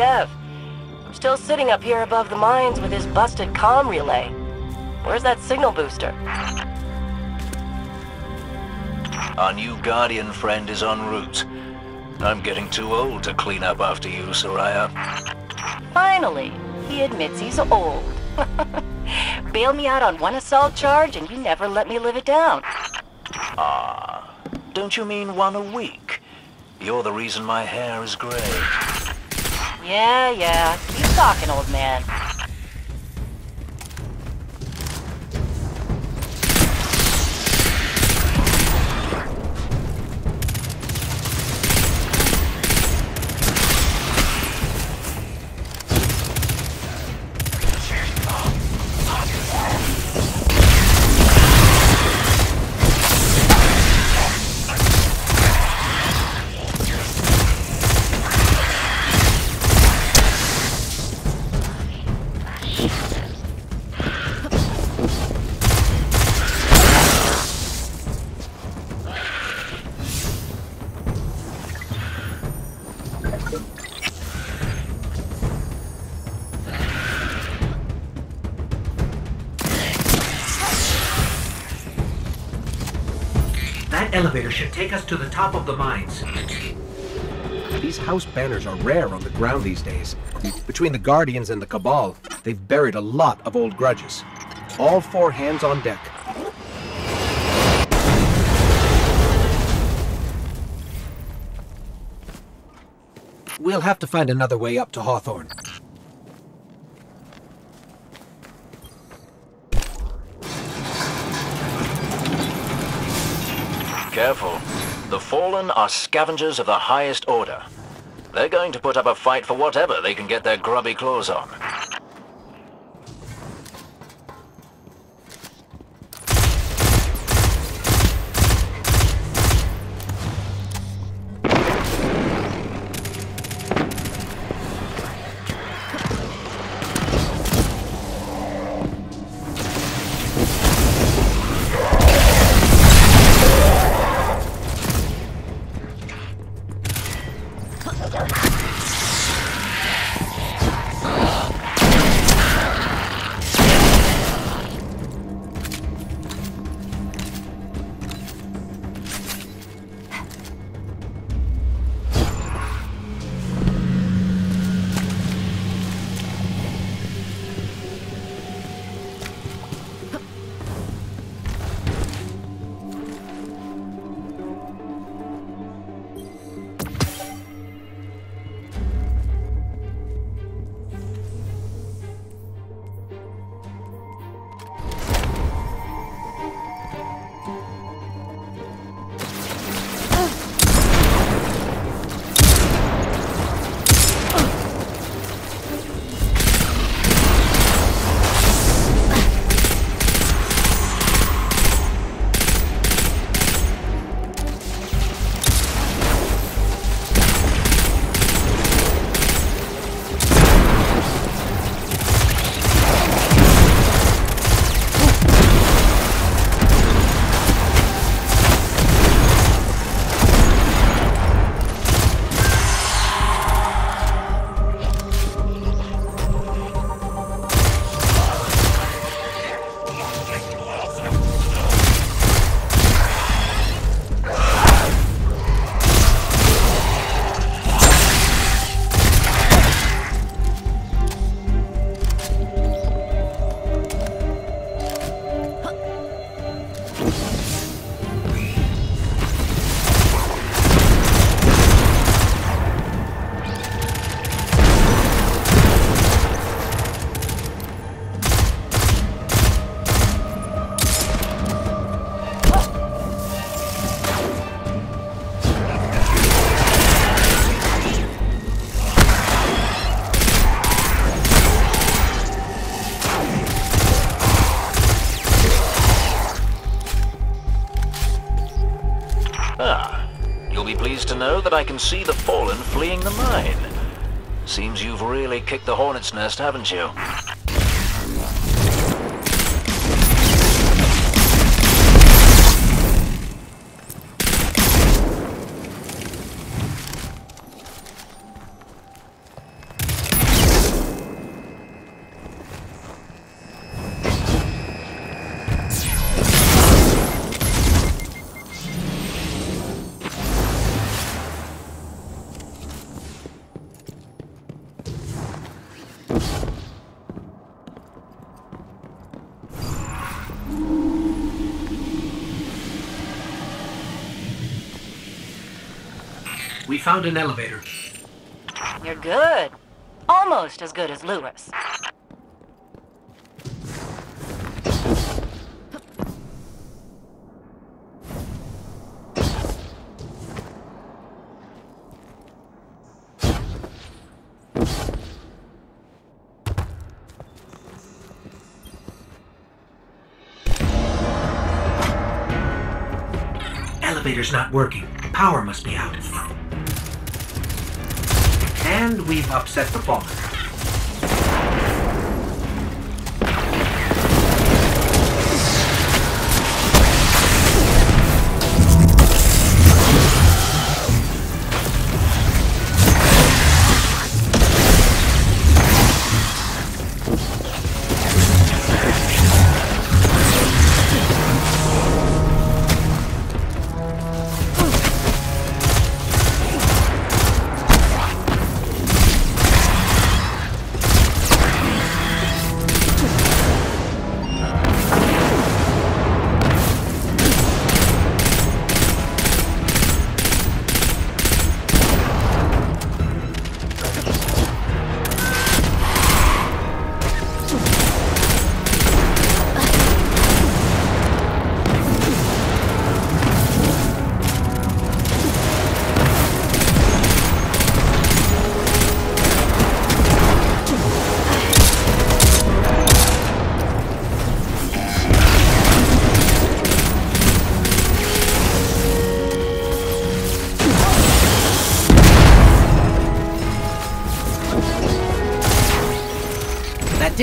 Dev. I'm still sitting up here above the mines with his busted comm relay. Where's that signal booster? Our new Guardian friend is en route. I'm getting too old to clean up after you, Suraya. Finally, he admits he's old. Bail me out on one assault charge and you never let me live it down. Ah, don't you mean one a week? You're the reason my hair is gray. Yeah, yeah. Keep talking, old man. Elevator should take us to the top of the mines. These house banners are rare on the ground these days. Between the Guardians and the Cabal, they've buried a lot of old grudges. All four hands on deck. We'll have to find another way up to Hawthorne. Are scavengers of the highest order. They're going to put up a fight for whatever they can get their grubby claws on. Yeah. That I can see the Fallen fleeing the mine. Seems you've really kicked the hornet's nest, haven't you? We found an elevator. You're good. Almost as good as Louis. Elevator's not working. Power must be out. And we've upset the Fallen.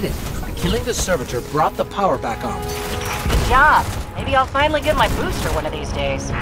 Did it. Killing the servitor brought the power back on. Good job. Maybe I'll finally get my booster one of these days.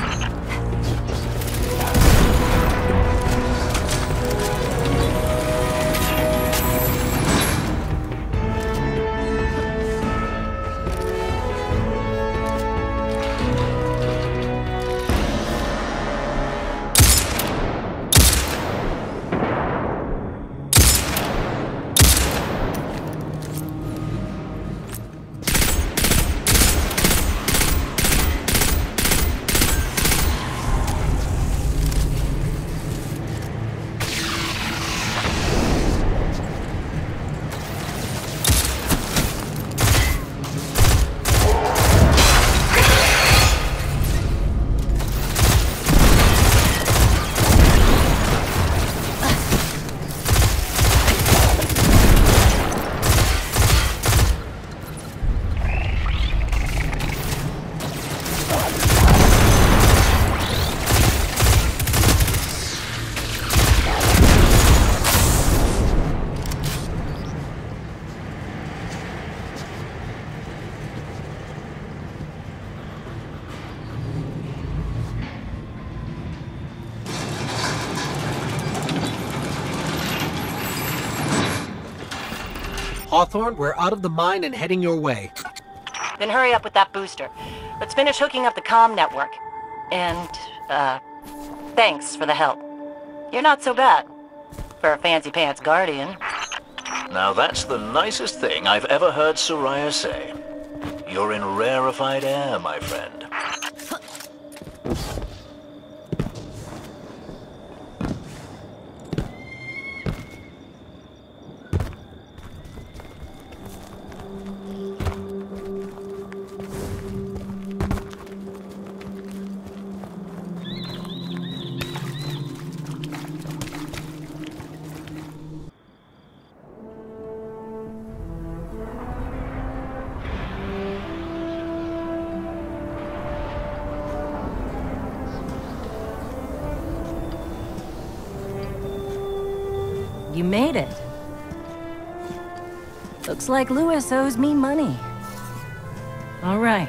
Hawthorne, we're out of the mine and heading your way. Then hurry up with that booster. Let's finish hooking up the comm network. And, uh, thanks for the help. You're not so bad. For a fancy pants guardian. Now that's the nicest thing I've ever heard Suraya say. You're in rarefied air, my friend. You made it. Looks like Louis owes me money. All right.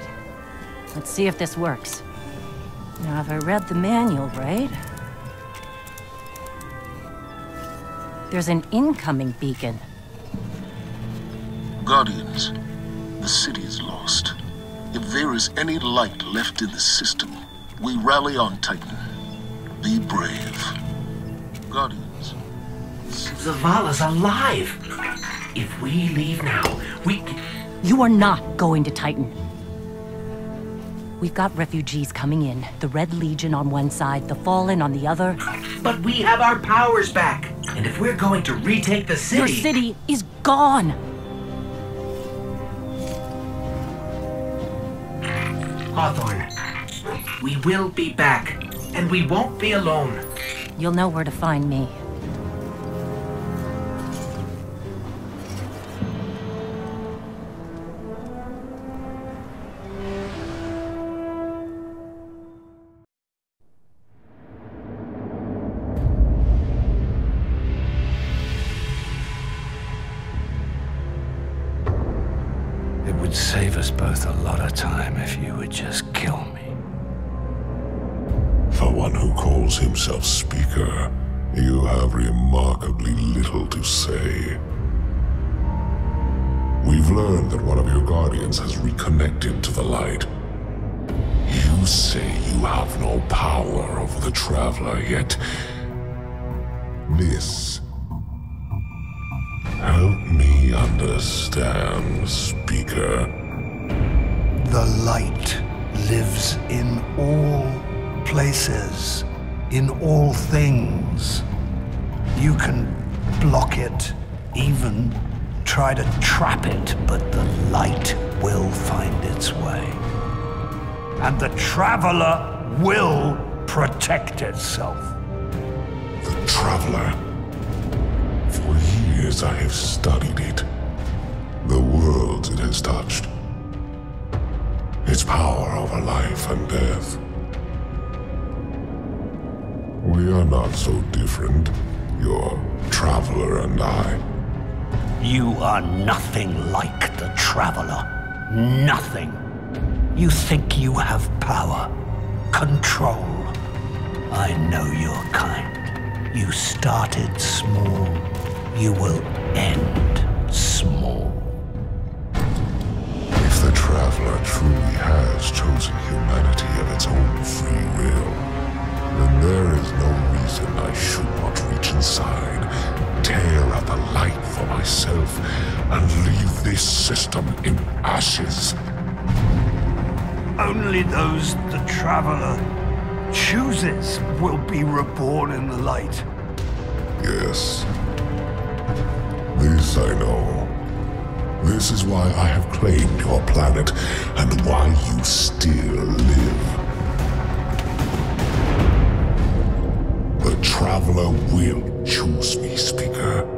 Let's see if this works. Now, if I read the manual right... There's an incoming beacon. Guardians, the city is lost. If there is any light left in the system, we rally on Titan. Be brave. Guardians, Zavala's alive! If we leave now, we can... You are not going to Titan. We've got refugees coming in. The Red Legion on one side, the Fallen on the other. But we have our powers back. And if we're going to retake the city... Your city is gone. Hawthorne, we will be back. And we won't be alone. You'll know where to find me. Would save us both a lot of time if you would just kill me. For one who calls himself Speaker, you have remarkably little to say. We've learned that one of your guardians has reconnected to the light. You say you have no power over the Traveler, yet... This... Help me understand, Speaker. The light lives in all places, in all things. You can block it, even try to trap it, but the light will find its way. And the Traveler will protect itself. The Traveler. For years I have studied it. Worlds it has touched. Its power over life and death. We are not so different, your Traveler and I. You are nothing like the Traveler. Nothing. You think you have power, control. I know your kind. You started small. You will end small. Traveler truly has chosen humanity of its own free will, then there is no reason I should not reach inside, tear out the light for myself, and leave this system in ashes. Only those the Traveler chooses will be reborn in the light. Yes. These I know. This is why I have claimed your planet, and why you still live. The Traveler will choose me, Speaker.